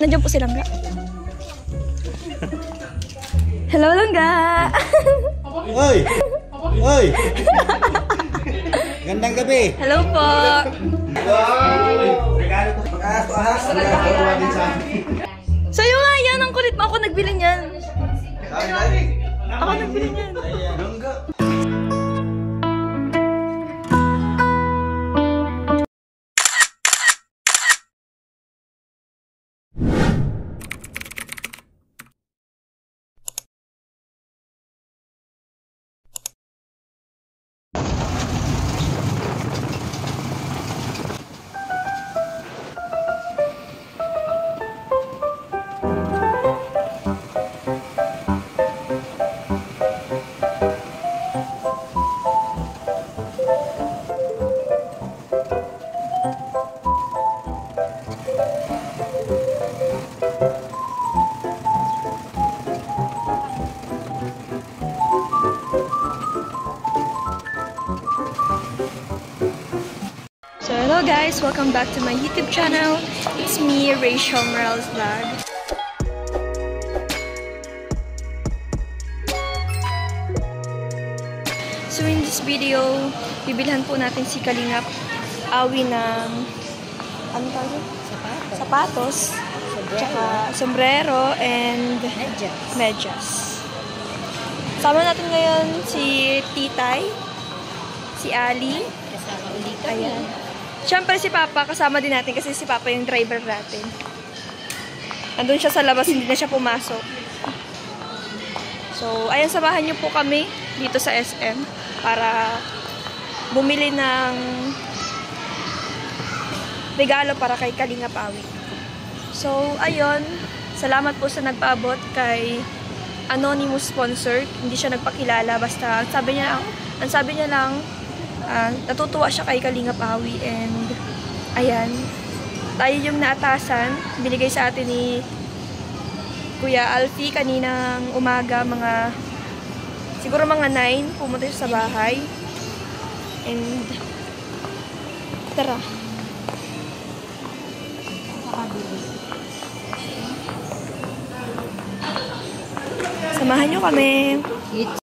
Nandiyan po si Langga. Hello, Langga! Oy! Oy! Gandang gabi! Hello po! Sa'yo nga yan, ang kulit mo. Ako nagbili niyan. Ako nagbili niyan. So welcome back to my YouTube channel. It's me, Rachel Morales Vlog. So in this video, bibilhan po natin si Kalingap Awi ng ano tawag? Sapatos. Sapatos, tsaka sombrero and Medyas. medyas. Sama natin ngayon si Titay, si Ali, Kasama uli kami. Ayan. Siyempre si Papa, kasama din natin kasi si Papa yung driver natin. Andun siya sa labas, hindi na siya pumasok. So, ayan, samahan niyo po kami dito sa SM para bumili ng regalo para kay Kalinga Pawi. So, ayun, salamat po sa nagpaabot kay anonymous sponsor. Hindi siya nagpakilala, basta sabi niya lang, ang sabi niya lang, Ah, natutuwa siya kay Kalinga Pawi and ayan, tayo yung naatasan, binigay sa atin ni Kuya Alfie kaninang umaga, mga siguro mga 9, pumunta siya sa bahay. And tara. Samahan nyo kami. It's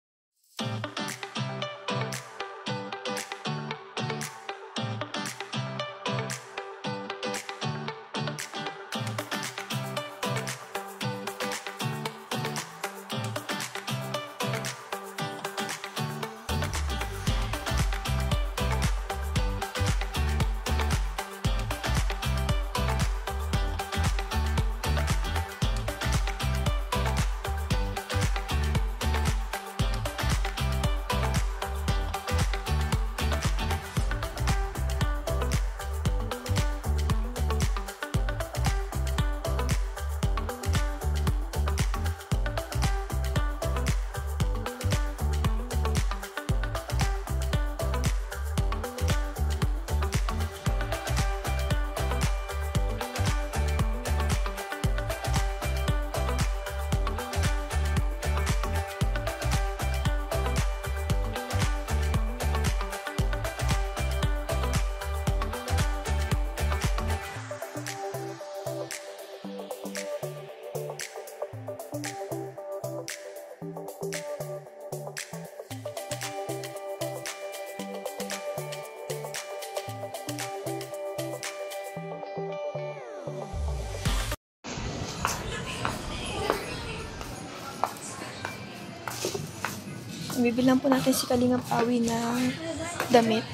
Bibilang po natin si Kalingap Awi ng damit.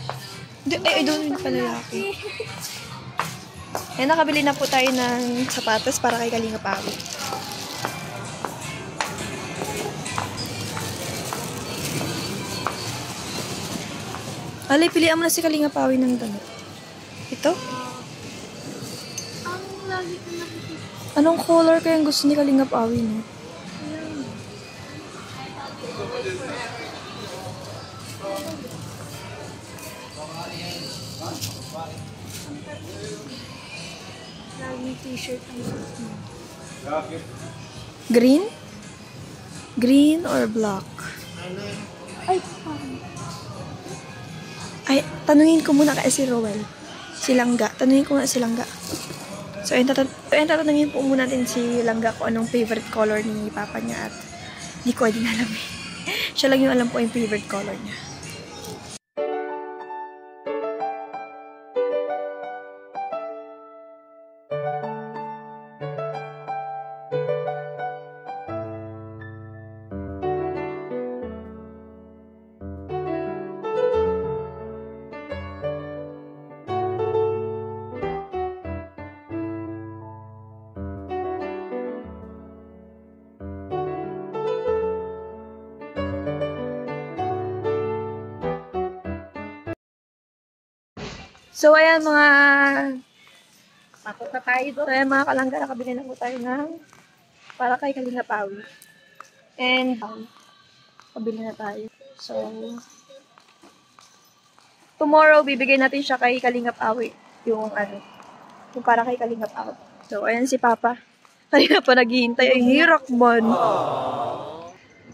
Di- Ay, ay, doon yung palalaki. Eh, nakabili na po tayo ng sapatos para kay Kalingap Awi. Alay, pilihan mo na si Kalingap Awi ng damit. Ito? Anong color kaya gusto ni Kalingap Awi, no? T-shirt ang suot mo. Green? Green or black? Ay, Ay, tanungin ko muna kay si Rowel. Si Langga. Tanungin ko muna si Langga. So, ayun, tatat ayun, tatanungin po muna natin si Langga kung anong favorite color ni Papa niya at hindi ko din alam eh. Siya lang yung alam po yung favorite color niya. So, ayan mga... Takot na tayo So, ayan mga kalangga, nakabili na po tayo ng para kay Kalinga Pawi. And, um, kabili na tayo. So, tomorrow, bibigay natin siya kay Kalinga Pawi. Yung ano, yung para kay Kalinga Pawi. So, ayan si Papa. Kanina pa naghihintay. Ay, hirak man.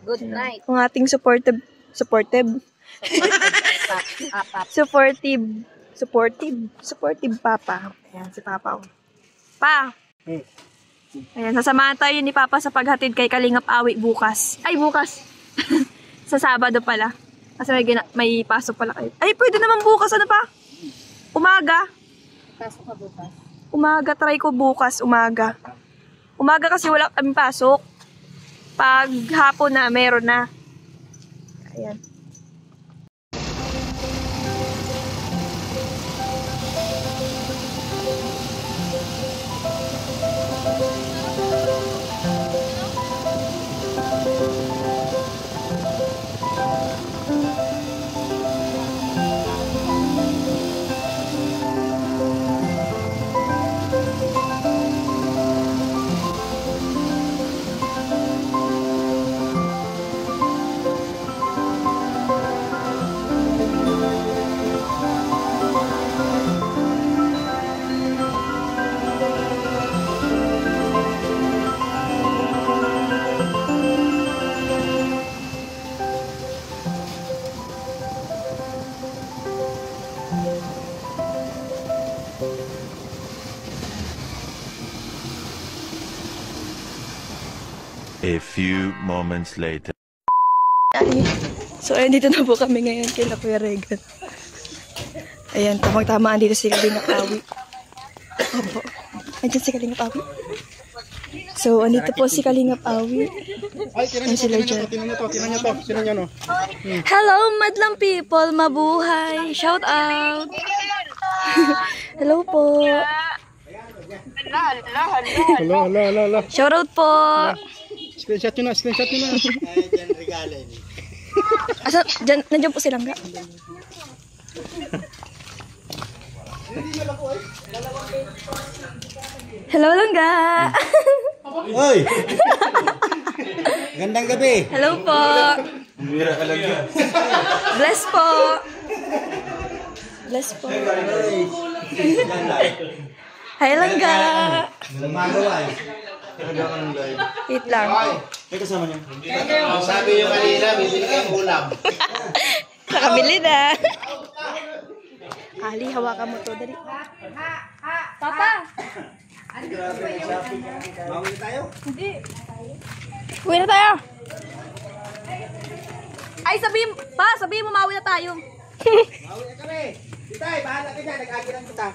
Good night. Ang ating supportive, supportive, Apat. supportive, supportive, supportive Papa. Ayan, si Papa. oh. Pa! Ayan, sasamahan tayo ni Papa sa paghatid kay Kalingap Awi bukas. Ay, bukas! sa Sabado pala. Kasi may, may pasok pala kayo. Ay, pwede naman bukas. Ano pa? Umaga. Pasok ka bukas. Umaga, try ko bukas, umaga. Umaga kasi wala kami pasok. Pag hapon na, meron na. Ayan. A few moments later. Ay. So, ayun, dito na po kami ngayon kay na Kuya Regan. Ayan, tamang-tamaan dito si Kalinga Pawi. Opo. Andiyan si Kalinga Pawi. So, andito po si Kalinga Pawi. Ay, tinan niyo to, tinan niyo to, tinan niyo to, tinan niyo no? Hello, madlang people! Mabuhay! Shout out! Hello po! Hello, hello, hello, hello. Shout out po! Screenshot niyo na, screenshot niyo na. Asa, dyan, nandiyan po silang ga. Hello, Langga! Hoy! Gandang gabi. Hello po! Bless po! Bless po! Hi, Langga! Lumagawa eh. Wait lang. May kasama niyo. Sabi nyo kanina, bibili kayong ulam. Nakabili na. Ali, hawakan mo to. Dali. Papa! Mawin tayo? Uwi na tayo! Ay, sabihin, pa, sabihin mo, mawi na tayo. Mawin na kami. Titay, bahala ka dyan. Nag-agilan kita.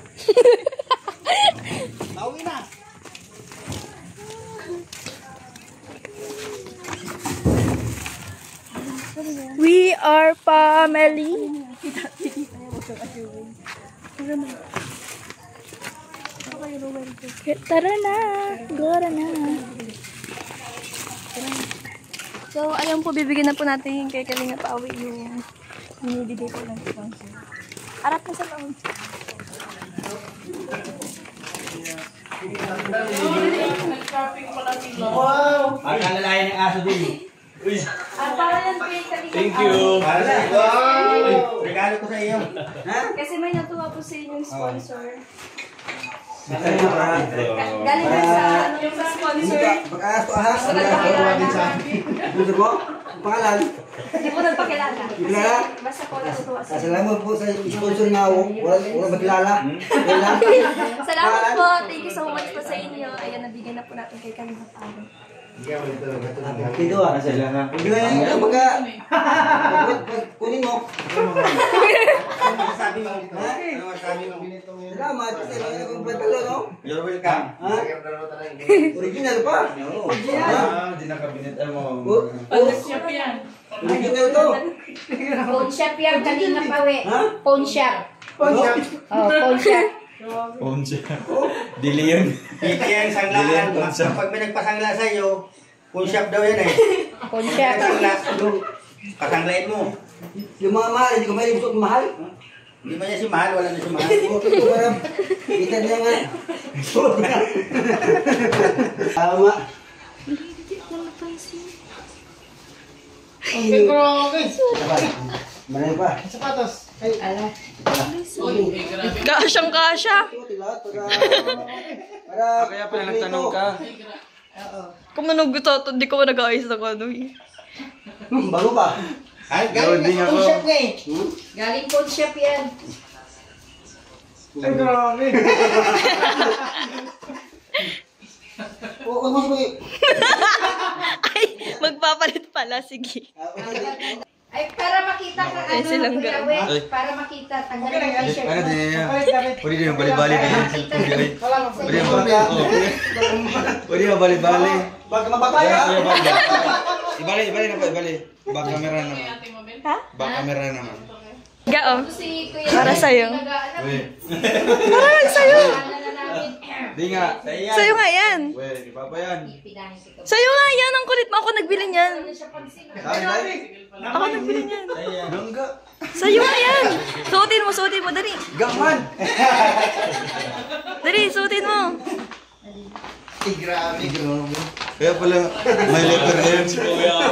Mawin na. We are family. Tara na. Tara na. So, ayun po, bibigyan na po natin kay Kalinga Pawi yung binibigay ko ng sponsor. Harap na sa taon. Ang alalayan ng aso din. At para yan Thank you. Para sa. Regalo ko sa iyo. Ha? Kasi may natuwa po sa inyong sponsor. Masaya ka. Galing sa, ano yung sa sponsor. Pag-ahas to ahas. Pag-ahas din sa Gusto mo? Pangalan? Hindi nagpakilala. Kilala? Basta po natutuwa siya. Salamat po sa sponsor nga ako. Wala, wala lang. Salamat po. Thank you so much po sa inyo. Ayan, nabigyan na po natin kay Pawi. Dito ah. Hindi na yung magka... Pag- pag- Kunin mo. Sabi mo dito. Ano sabi mo? Salamat. Kasi mga yung batalo, no? You're welcome. Original pa. Original. Hindi na kabinet mo. Original to. Phone shop yan, kanina pa we. Phone shop. Ano? Oh, phone shop. Dili yun. Hindi yan sanglaan. Pag may nagpasangla sa iyo, full shop daw yan eh. Phone Kaya shop. sangla, kasanglain mo. Yung mga mahal, hindi ko may gusto mahal. Hindi ba niya si Mahal? Wala na si Mahal. Kita niya nga. Tama. Manay pa. Ala. Kasyang kasya. Ito. Para... Kaya pala nagtanong ka. Kung manong gusto, hindi ko nag-ayos ng ano eh. Hmm, bago pa. Ay, galing na sa full shop nga eh. Galing phone shop yan. Oo, oh, mas may... Ay, magpapalit pala. Sige. Ah, okay. Ay, para makita ka Ay, ano, silang Kuya ga- we. Ay. Para makita, tanggalin mo yung shirt Ano mo. din yan? Pwede din yung bali-bali din ay. Pwede yung bali. oh, pwede- yung bali-bali. Baka mabakaya. Pwede yung bali. Ibali, ibali na po, ibali. Back camera naman. Ha? Back camera naman. Ga, oh. Si Kuya Para we, sa'yo. nag-ano, Uy. Parang sa'yo. ano na. Di nga. Sa'yo nga yan. Uy, di pa pa yan. Sa'yo nga yan. Ang kulit mo. Ako nagbili niyan. Ano? Dali, dali. Ako nagbili niyan. Nangga. Sa'yo nga yan. Suotin mo, suotin mo. Dali. Gaman. Dali, suotin mo. Ay, grabe. Kaya pala, may letter M.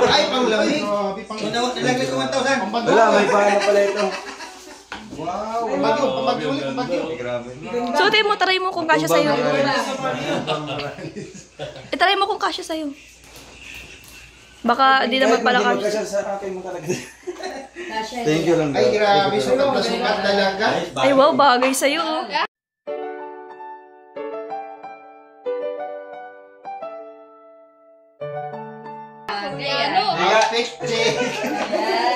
Ay, panglamig. Nilagay ko 1,000. Wala, may paano pala ito. Pambagyo, pambagyo ulit, pambagyo. Ay, grabe. Suotin mo. Try mo kung kasya sa'yo. Tumbang Eh, try mo kung kasya sa'yo. Baka di naman pala hindi magkasya sa akin mo talaga. Thank you lang. Ay, grabe. Sukat na sukat talaga. Ay, wow. Bagay sa'yo. oh. Ano? Outfit check.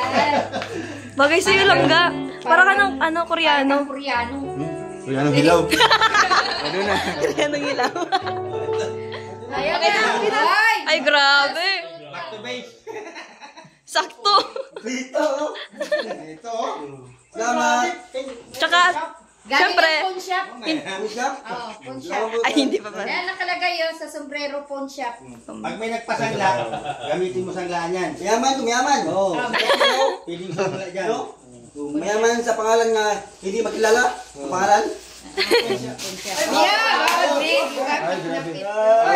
Bagay sa'yo lang ga. Para ka ng ano, koreano. Koreano. Uy, anong hilaw? Ano na? Koreanong ilaw. Ayaw na. Ay! Ay, grabe. Back to base. Sakto. Dito. Ito. Salamat. Tsaka, Siyempre. yung phone shop. Pusa. Oo, phone shop. ay, hindi pa ba? Ayan, nakalagay yun sa sombrero phone shop. Pag may nagpasangla, gamitin mo sanglaan yan. Mayaman, tumayaman. Oo. Piling sangla dyan. Mayaman sa pangalan nga hindi makilala. Ang pangalan. Yeah! Grabe!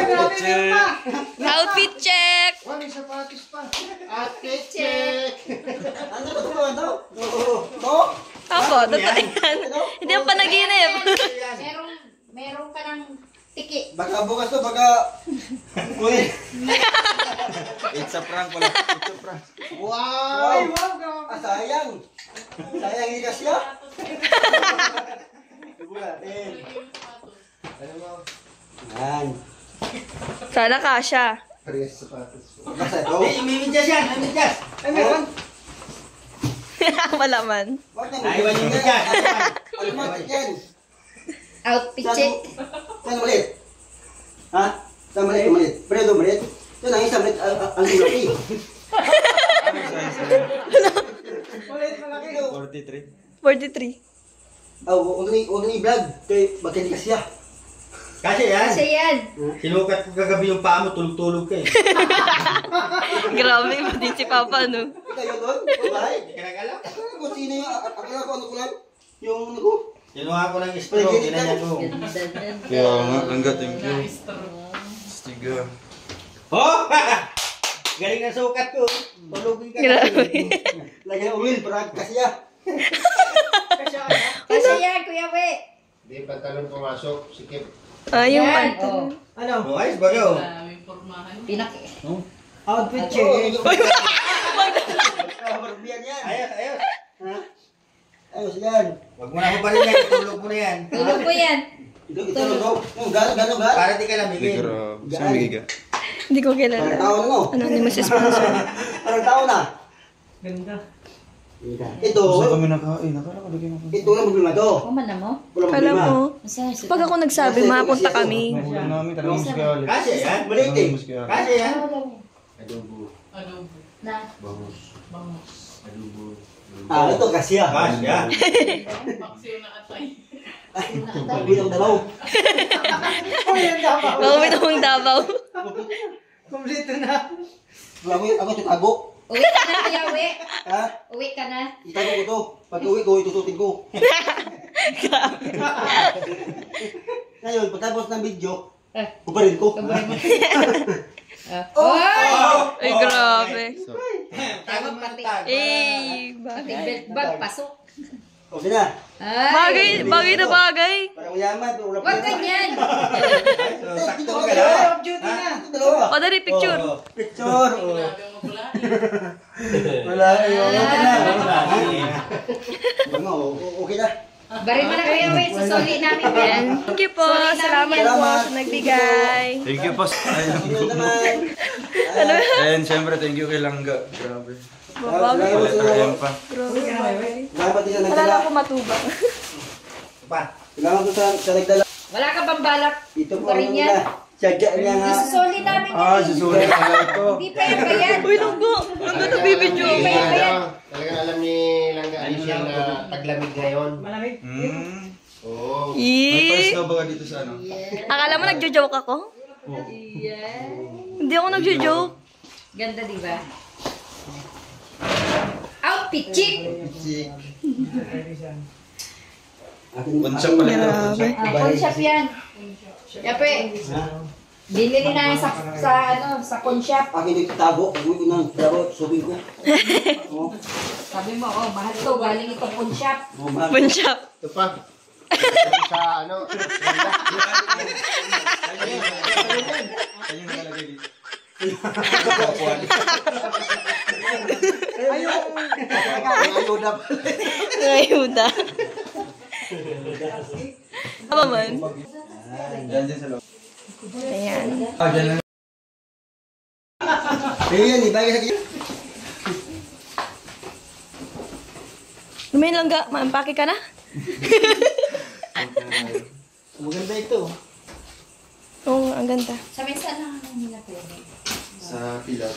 Grabe! Outfit check. Walang sapatos pa. Outfit check. Ano ba ito? Ano? Oo. To? Ako, totoo yan. Hindi ang panaginip. Merong, meron ka ng tiki. Baka bukas to, baka... Uy. It's a prank pala. It's a prank. Wow! Ah, sayang. Sayang hindi kasya. Bulatin. Ano mo? Yan. Sana kasya. Basta ito. Eh, may medyas yan, may medyas. Ay, meron. Wala man. Bakit na Naiwan yung medyas. Ano mo? Yan. Outfit check. Mo- Saan maliit? Ha? Saan maliit? Maliit. Predo, maliit. Ito lang isang maliit. Ang ang laki. Maliit, malaki daw. 43. 43. Ah, huwag ni huwag ni vlog kay magkandi kasya. Kasi yan. Kasi yan. Sinukat ko kagabi yung paa mo, tulog-tulog ka eh. Grabe, din si Papa, no? Kayo doon? Babae? Hindi ka nag-alam. Ano ko sino yung akala ko ano ko lang? Yung ano ko? Sinuha ko ng straw, ginanya ko. Kaya nga, langga, thank you. Stiga. Oh! Galing na sukat ko. Tulugin ka Grabe. Lagyan ng oil para kasya. Kasi yan, Kuya We. Hindi pa talong pumasok. Sikip. Ah, yung pantalon. oh. Oh, ayos ba yun? Pinak... Outfit check. Kabarbiyan yan. Ayos, ayos. Ayos yan. Huwag mo na ako balik yan. Tulog mo na yan. Tulog ko yan. Ito. Oh, gano'n, gano'n, gano'n. Para di ka lamigin. Saan magiga? Hindi ko Parang kilala. tao na, no? Anonymous sponsor. Parang tao na. Ganda. Ito, Saan kami nakain? Nakala ko lagi ako. ito lang problema to. Kuman na mo? Kala mo, pag ako nagsabi, mapunta kami. Ulam namin talagang muskali. Kasi yan. Maliit eh. Kasi yan. Na. Ah, ito kasi ah. Mas yan. Bilang dalaw. Mawawit akong Davao. Kompleto na. Ako, ako titago. Uwi ka na, kuya, uwi. Ha? Uwi ka na. Itago ko to. Pag uwi ko, itututin ko. Ngayon, pagkatapos ng video, kubarin ko. Oh! Ay, grabe. Tago mo pati. Eh, Pati bagay. belt bag, pasok. Okay na. Ay! Bagay, bagay na bagay. Para pero wala Huwag ganyan! So, sakto ka na. dalawa. Duty na. Dalawa. O, dali, picture. Oh, picture. Oh. Wala. eh, Okay na. Ano, o- okay na. Bari mo na kuya, uwi. Susuli namin yan. Thank you po. Salamat po sa nagbigay. Thank you. Ayun. Ano? And syempre, thank you kay Langga. Grabe. Babawi. Ayan pa. Grabe, Wala ako matubang. Pa. Salamat po sa, nagdala. Wala ka bang balak? Ito po ang yan. Sadya niya nga. Isusuli namin Ah, yan. susulit pala ito. Hindi pa yan ba yan? Uy, nanggo. Nanggo na bibidyo. Hindi pa yan ba yan? Talagang alam ni Langga Alicia na taglamig ngayon. Malamig. Hmm. Oo. May Eh, pars ka ba dito sa ano? akala mo nagjo-joke ako? Yeah. Hindi ako nagjo-joke. Ganda, di ba? Outfit chick! Akin- Bunsa pala ito. Grabe. Ah, yan. Yape. Binili na sa, sa, ano, sa pawn shop. Akin dito tago. Pag uwi ko ng tago, subing ko. Oh, Sabi mo, oh, mahal to. Galing ito pawn shop. oh, mahal. Ito pa. sa ano, Ayun yung nakalagay dito. Ayuda pa. Ayuda. Tama sa. Ayan. Ah. Ayun, ibagay sa kanya. Lumayan lang ga. Maampake ka na? Maganda ito. Oo, ang ganda. Sabi saan lang ang nila pwede? Sa pila.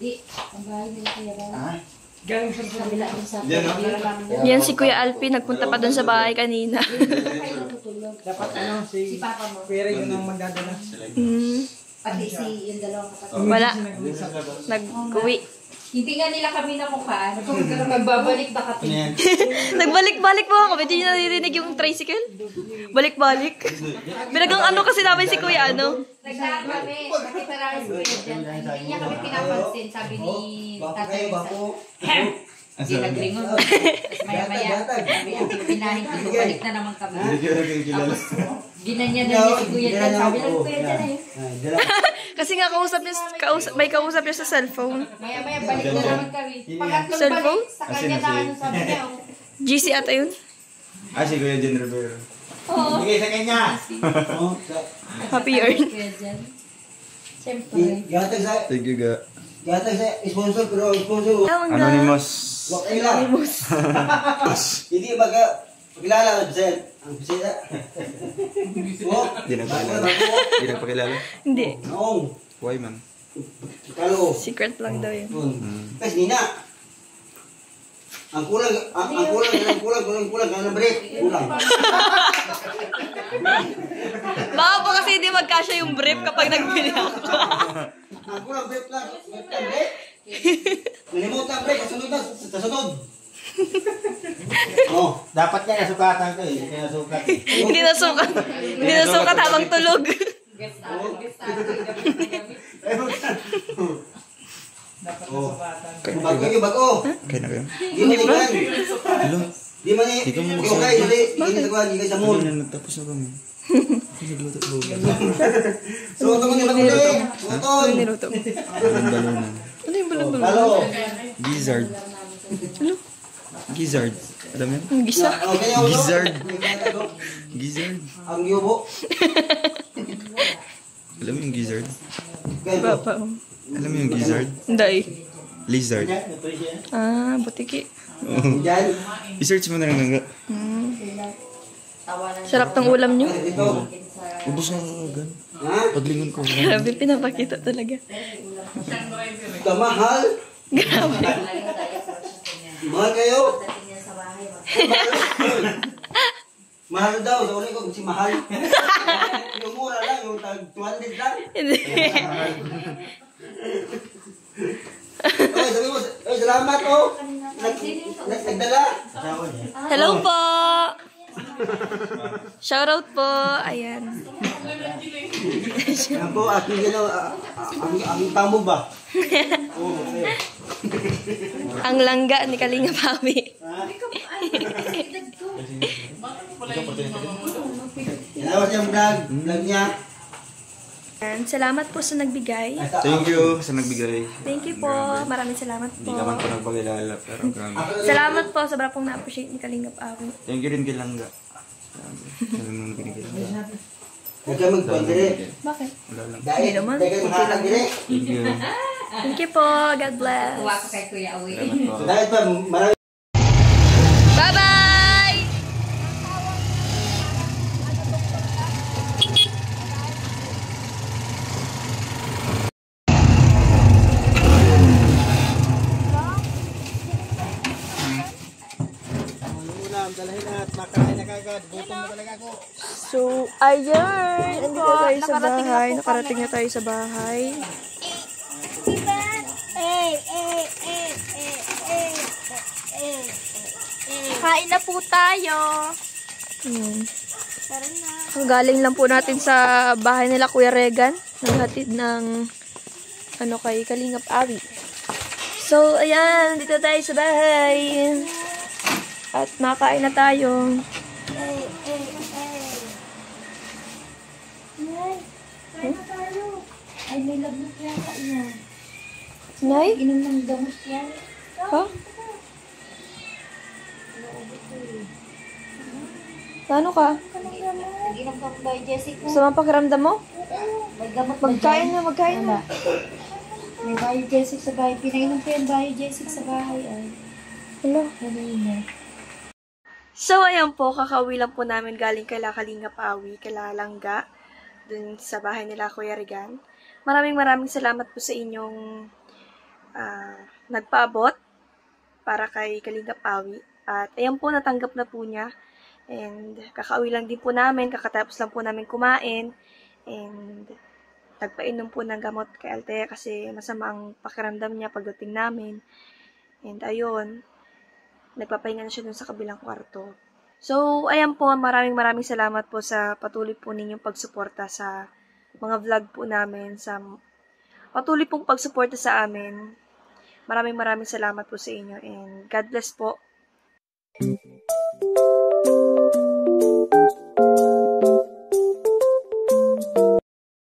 Di, ang bahay nila kaya ba? Ah, Galing sa Sa sa Yan, si Kuya Alpi. Nagpunta pa dun sa bahay kanina. Tutulog. Dapat ano, Si si Papa mo. Pere yun ang magdadala. Hmm. Pati si yung dalawang kapatid. Wala. Nag-uwi. Hindi nga nila kami na mukhaan. Magbabalik na kami. Nagbalik-balik po ako. Medyo naririnig yung tricycle. Balik-balik. Binagang ano kasi namin si Kuya ano. Nagdaan kami. Kasi parang si Kuya dyan. Hindi niya kami pinapansin. Sabi ni Tatay Rizal. Bako. Hindi nagringon. Tapos maya-maya. Sabi ang pinahin. Balik na naman kami. Kilala. Ginanyan na niya si Kuya dyan. Sabi lang Kuya. Ah, dala. Kasi nga kausap niya, kausap, may kausap niya sa cellphone. Maya-maya balik na naman kami. Pangatlong Cellphone? balik sa kanya na ano sabi niya. oh. GC ata yun. Ah, si Kuya Jen Rivera. Oo. Bigay sa kanya. Oh, sa- Happy earn. Kuya dyan. Siyempre. Gatag sa, Thank you, ga. gatag sa sponsor, pero sponsor, Oh, Anonymous. Kayo lang. Hindi baga, pagkilala ng Zen. Ang bisita. Oh, Hindi nagpakilala. Hindi nagpakilala. Hindi. Noong, Why, man? kalo. Secret lang daw yun. Yun. Kasi nina. Ang kulang, ang, ang kulang, ang kulang, kulang, kulang, ang break, kulang. Baka po kasi hindi magkasya yung brief kapag nagbili ako. Ang kulang, break lang, break lang, break. Nalimutan break, kasunod na, kasunod. Oh, Dapat nga nasukatan ko eh. Hindi nasukat. hindi nasukat. Hindi nasukat habang tulog. Dapat Oh. nasubatan. bago yung bago. Kaya na kayo? Di man ikaw. Hello? Di man eh. Mo Ikaw magsabi. kayo, hindi, hindi hindi ka sa. Hindi na nagtapos na kami. Nagluto ko. So, ito ko ko eh. Utol. Ano niluto? Ang dalawa na. Ano yung Halo. Gizzard. Gizzard. Alam mo yun? Ang gisa. Oh, ganyan, ulo. Gizzard. Gizzard. Ang yubo. Alam mo yung gizzard? Ganyan. Papa. Alam mo yung gizzard? Hindi. Lizard. Ah, butiki. Diyan. I-search mo na lang nga. Sarap ng ulam nyo. Ito. Ubus na ako agad. Paglingon ko. Grabe, pinapakita talaga. Kamahal. Grabe. Mahal kayo. Mahal daw. Sa ulit ko si mahal. yung mura lang. Yung tag 200 lang. Hindi. Oy, sabi mo. Oy, salamat oh. Nag, nagdala. Hello po! Shoutout po. Ayan. Yan po, aking ginawa. Ang, ang tamo ba? Ang langga ni Kalinga Pawi. Ginawa siyang vlog. Vlog niya. Ayan, Salamat po sa nagbigay. Thank you sa nagbigay. Thank you po. Maraming salamat Hindi po. ka man po nagpakilala, pero grabe. Salamat po. Sobra pong na-appreciate ni Kalinga Pawi. Thank you rin kay Langga. Alam mo binigay Langga. Huwag ka magpagdire. Bakit? Wala lang. Dahil, naman. dahil mahalag dire. Thank you. Thank you po. God bless. Tuwa ko kay Kuya Awi. Salamat po. Dahil pa, marami. Bye-bye! Ulam, dalahin at makain na kagad. Gutom na talaga ako. So, ayun. Andito na tayo sa bahay. Nakarating na tayo sa bahay. Kain na po tayo. Hmm. Ang galing lang po natin sa bahay nila Kuya Regan. Naghatid ng ano kay Kalingap Awi. So, ayan. Dito tayo sa bahay. At nakain na tayo. Ay, may lagnat yata niya. Nay? Inom ng gamot yan. Ha? Paano ka? Nag-inom ka ba, Jessica? Sa mga pakiramdam mo? May gamot Magkain na, magkain na. May Bio Jessic sa bahay. Pinainom ko yung Bio Jessic sa bahay. Ay, Hello. kanina. So, ayan po, kakauwi lang po namin galing kay Kalinga Pawi, kay Langga, dun sa bahay nila Kuya Regan. Maraming maraming salamat po sa inyong ah, nagpaabot para kay Kalinga Pawi. At ayan po, natanggap na po niya. And kakauwi lang din po namin, kakatapos lang po namin kumain. And nagpainom po ng gamot kay Altea kasi masama ang pakiramdam niya pagdating namin. And ayun, nagpapahinga na siya dun sa kabilang kwarto. So, ayan po, maraming maraming salamat po sa patuloy po ninyong pagsuporta sa mga vlog po namin, sa patuloy pong pagsuporta sa amin. Maraming maraming salamat po sa inyo and God bless po.